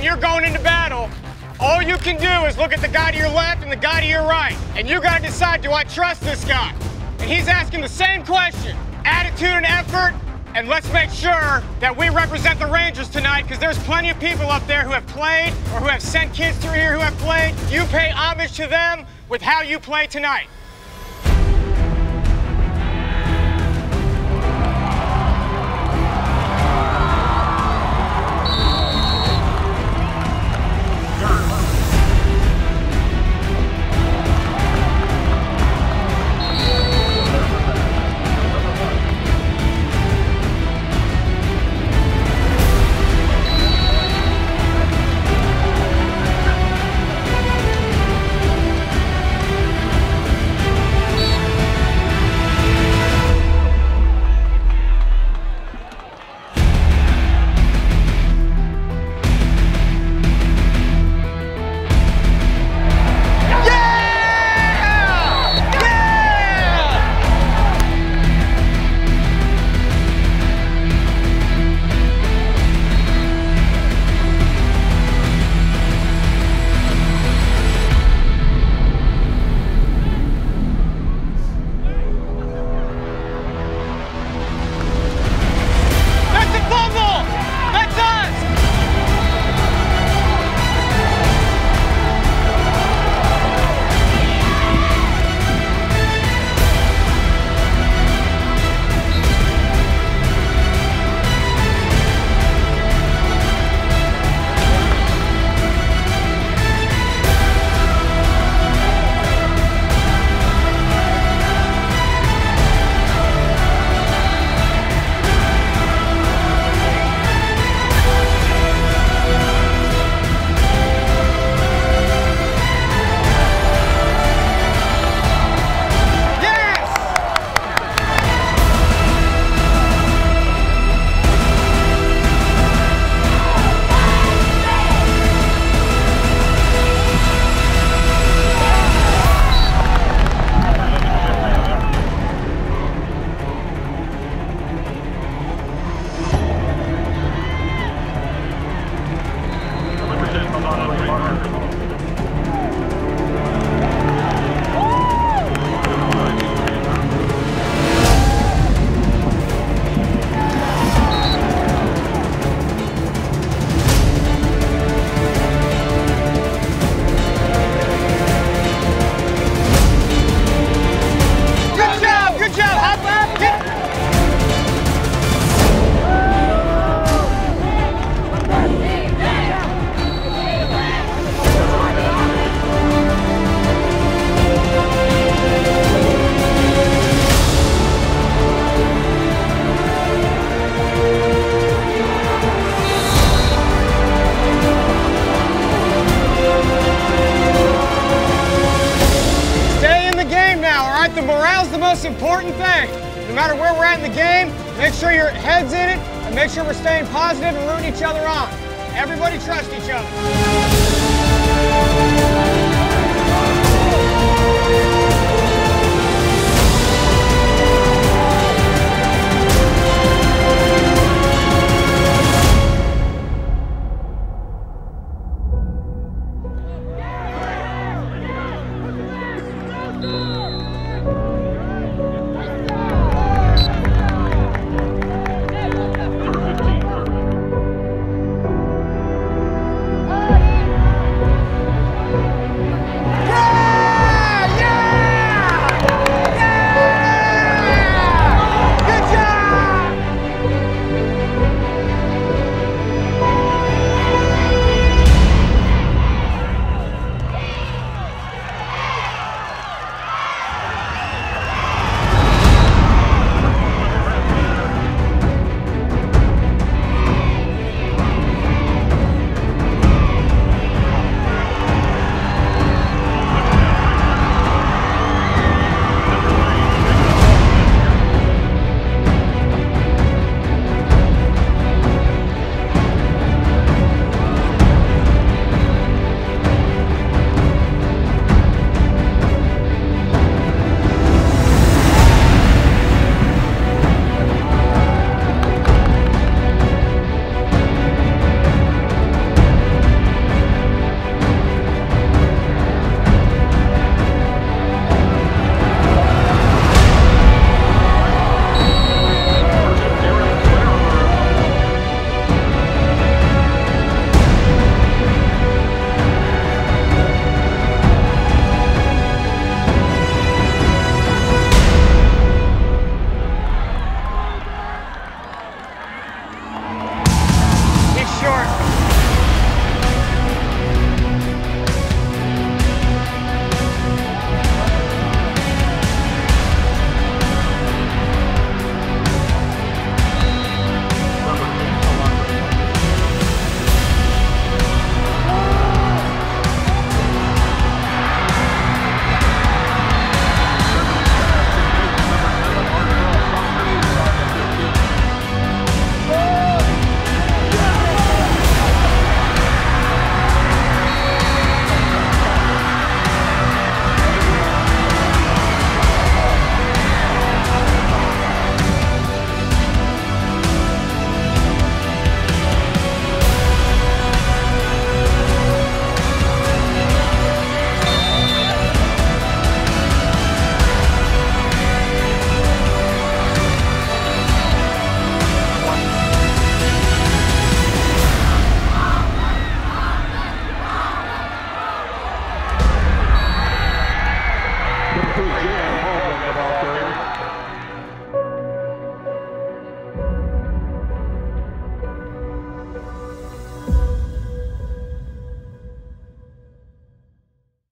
when you're going into battle, all you can do is look at the guy to your left and the guy to your right. And you gotta decide, do I trust this guy? And he's asking the same question. Attitude and effort, and let's make sure that we represent the Rangers tonight because there's plenty of people up there who have played or who have sent kids through here who have played. You pay homage to them with how you play tonight. Right? The morale's the most important thing. No matter where we're at in the game, make sure your head's in it and make sure we're staying positive and rooting each other on. Everybody trust each other. the ball carrier.